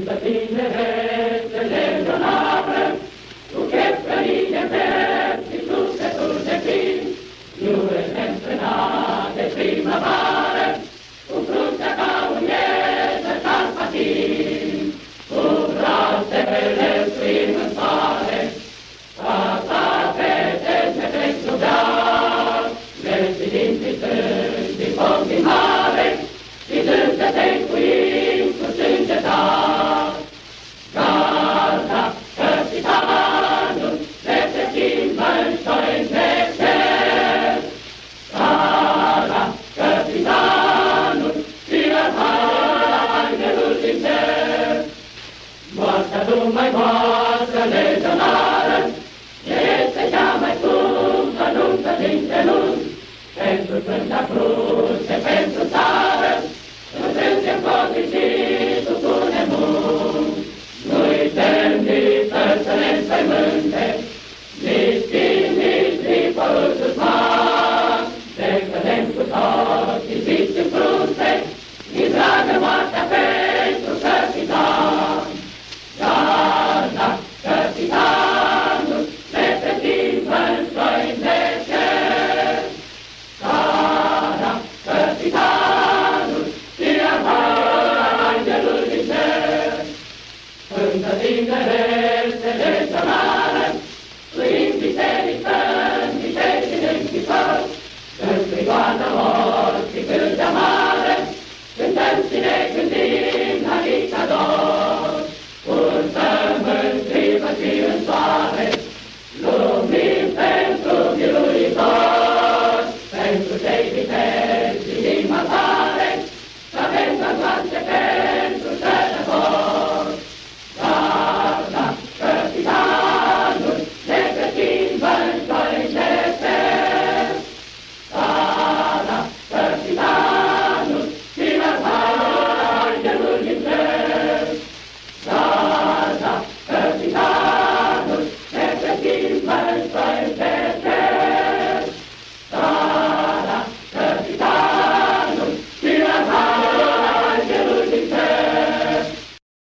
Unter tinerețe legionare, din cer.